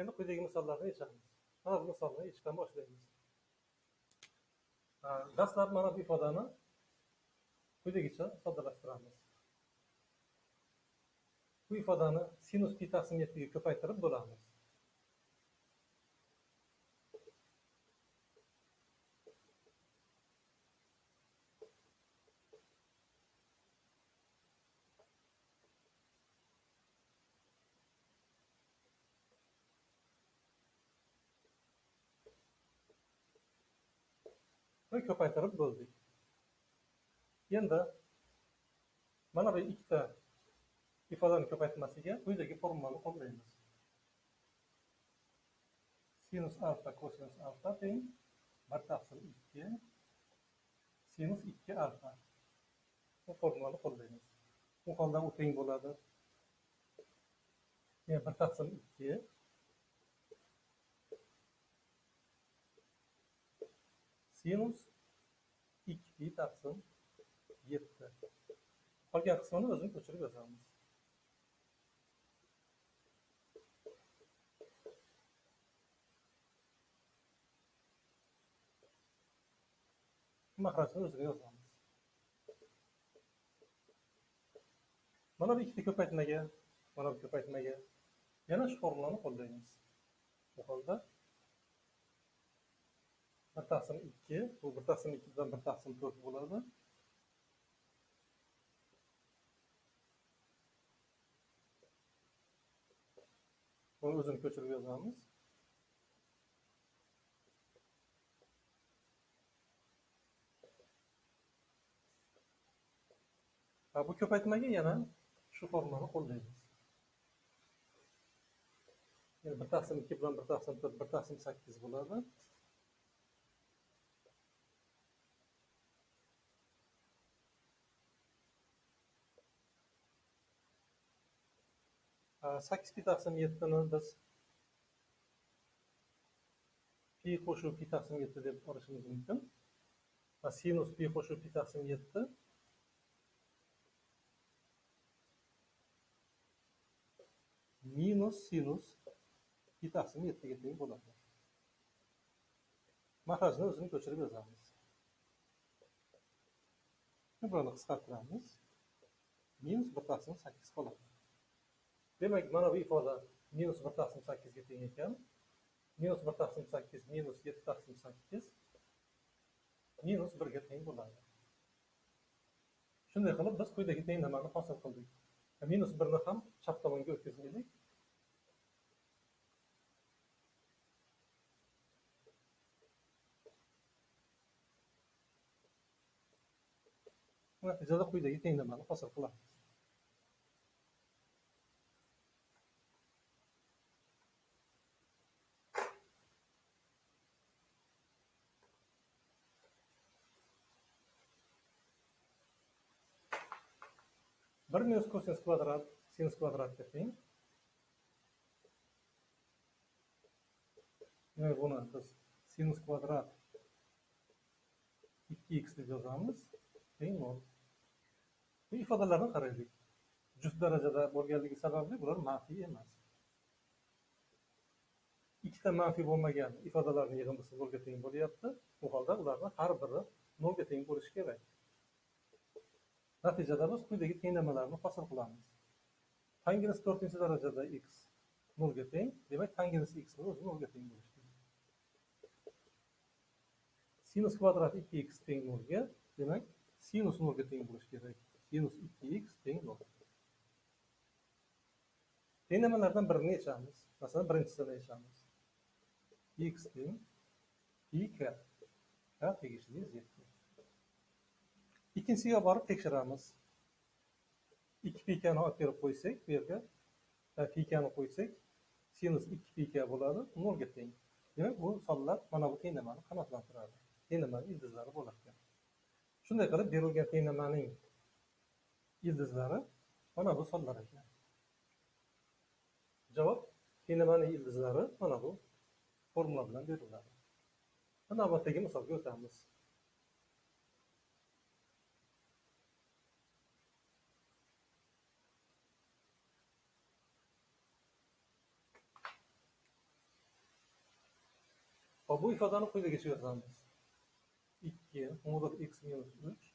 endi quyidagi misollarni yechamiz mana bu misolni yechishdan boshlaymiz dastlab mana bu ifodani quyidagicha soddalashtiramiz. Bu ifodani sinus pi taqsim yettiga ko'paytirib bo'lamiz. Va ko'paytirib bo'ldik endi mana bu ikkita ifodani ko'paytmasiga quyidagi formulani qo'llaymiz sinus alfa kosinus alfa teng bir taqsim ikki sinus ikki alfa. Bu formulani qo'llaymiz bu holda u teng bo'ladi bir taqsim ikki sinus ikki pi taqsim yetti qolgan qismini o'zini ko'chirib yozamiz mahrajni o'ziga yozamiz mana bu ikkita ko'paytmaga mana bu ko'paytmaga yana shu formulani qo'llaymiz bu holda bir taqsim ikki. Bu bir taqsim ikkidan bir taqsim to'rt bo'ladi. Buni o'zini ko'chirib yozamiz. Va bu ko'paytmaga yana shu formulani qo'llaymiz. Bir taqsim ikki bilan bir taqsim to'rt bir taqsim sakkiz bo'ladi. Sakkiz pi taqsim yettini biz pi qo'shuv pi taqsim yetti deb olishimiz mumkin va sinus pi qo'shuv pi taqsim yetti minus sinus pi taqsim yettiga teng bo'ladi mahrajni o'zini ko'chirib yozamiz buni qisqartiramiz minus bir taqsim sakkiz qoladi demak mana bu ifoda minus bir taqsim sakkizga teng ekan. Minus bir taqsim sakkiz minus yetti taqsim sakkiz minus birga teng bo'ladi. Shunday qilib biz quyidagi tenglamani hosil qildik. E, minus birni ham chap tomonga o'tkazaylik natijada quyidagi tenglamani hosil qilamiz. Bir minus kosinus kvadrat sinus kvadratga teng demak buni biz sinus kvadrat ikki x deb yozamiz. Teng nol bu ifodalarni qaraylik. Juft darajada bo'lganligi sababli bular manfiy emas. Ikkita manfiy bo'lmagan ifodalarni yig'indisi nolga teng bo'lyapti. Bu holda ularni har biri nolga teng bo'lishi kerak. Natijada biz quyidagi tenglamalarni hosil qilamiz. Tangens to'rtinchi darajada x nolga teng demak tangens x o'zi nolga teng bo'lishi kerak. Sinus kvadrat ikki x teng nolga demak sinus nolga teng bo'lishi kerak. Sinus ikki x teng nol tenglamalardan birini yechamiz. Masalan birinchisini yechamiz. X teng pi k k tegishli z. ikkinchisiga borib tekshiramiz. Ikki pikani olib berib qo'ysak bu yerga pikani qo'ysak sinus ikki pika bo'ladi nolga teng. Demak bu sonlar mana bu tenglamani qanotlantiradi. Tenglamani ildizlari bo'lar ekan shunday qilib berilgan tenglamaning ildizlari mana bu sonlar ekan. Javob tenglamaning ildizlari mana bu formula bilan beriladi. Navbatdagi misolga o'tamiz. Hop, bu ifodani quyidagicha yozamiz. 2 modul x minus 3.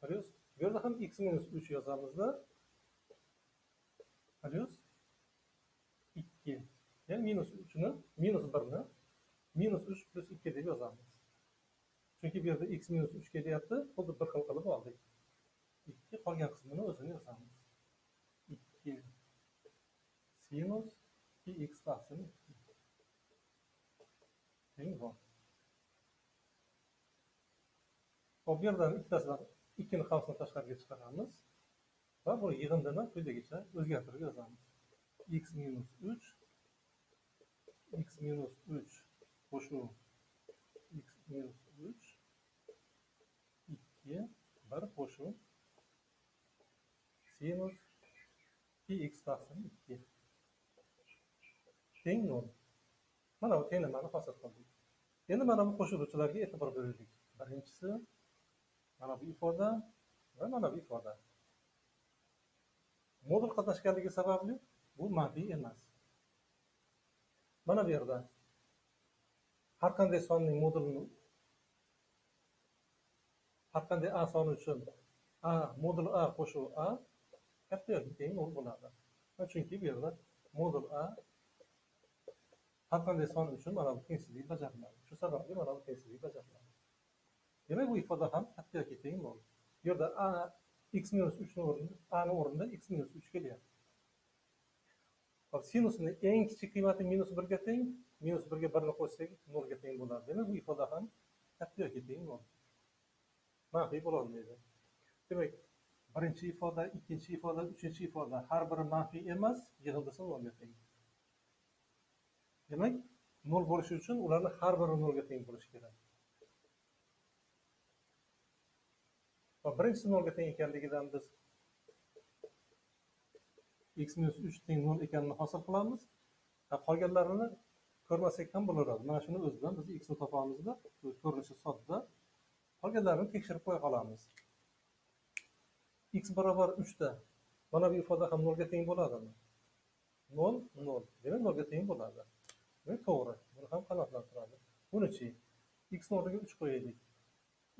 Ko'ryapsiz? Bu yerda ham x minus 3 yozamizda. Ko'ryapsiz? 2. Ya'ni minus 3 ni, minus 1 ni minus 3 plus 2 deb yozamiz. Chunki bu yerda x minus 3 kelyapti, xuddi bir xil qilib oldik. 2 qolgan qismini o'zini yozamiz. 2 sinus 2x taqsim 2. Teng bu. Hop, bu yerdan ikkitasidan ikkini xavfini tashqariga chiqaramiz va buni yig'indini quyidagicha o'zgartirib yozamiz. x minus 3 x minus 3 qo'shuv x minus 3 2 1 qo'shuv sinus 2x taqsim 2 teng 0. Mana bu tenglamani hosil qildik. Endi mana bu qo'shiluvchilarga e'tibor beraylik. Birinchisi mana bu ifoda va mana bu ifoda. Modul qatnashganligi sababli bu manfiy emas. Mana bu yerda har qanday sonning modulini har qanday a soni uchun a modul a qo'shuv a katta yoki teng nol bo'ladi. Chunki bu yerda modul a har qanday son uchun mana bu tengsizlik bajariladi. Shu sababli mana bu tengsizlik bajariladi. Demak, bu ifoda ham katta yoki teng bo'ldi Bu yerda a x minus uchni o'rnida ani o'rnida x minus uch kelyapti. Hop, sinusni eng kichik qiymati minus birga teng, minus birga birni qo'shsak nolga teng bo'ladi. Demak, bu ifoda ham katta yoki teng bo'ldi Manfiy bo'lolmaydi. Demak, birinchi ifoda, ikkinchi ifoda, uchinchi ifoda har biri manfiy emas, yig'indisi nolga teng. Demak, nol bo'lishi uchun ularni har biri nolga teng bo'lishi kerak. Va birinchisi nolga teng ekanligidan biz x minus 3 teng 0 ekanini hosil qilamiz. Qolganlarini ko'rmasak ham bo'laveradi. Mana shuni o'zidan biz x ni topamizda, ko'rinishi sodda. Qolganlarini tekshirib qo'ya qolamiz. x barobar 3 da mana bu ifoda ham nolga teng bo'ladimi? 0 0. Demak nolga teng bo'ladi. Demak to'g'ri. Buni ham qanoatlantiradi. bunichi x o'rniga uch qo'yaylik.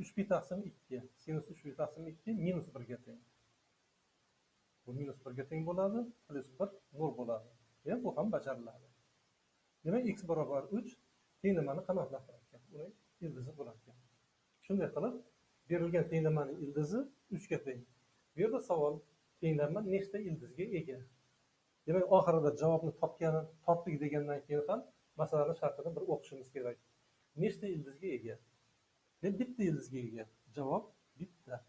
uch pi taqsim ikki Sinus uch pi taqsim ikki minus birga teng. Bu minus birga teng bo'ladi, plyus bir nol bo'ladi. Demak, bu ham bajariladi. Demak, x barobar uch tenglamani qanoatlantirar ekan. Uni ildizi bo'larkan. Shunday qilib, berilgan tenglamani ildizi uchga teng. Bu yerda savol tenglama nechta ildizga ega? Demak, oxirida javobni topgani, topdik degandan keyin ham masalani shartini bir o'qishimiz kerak. Nechta yulduzga ega? Deb bitta yulduzga ega. Javob bitta.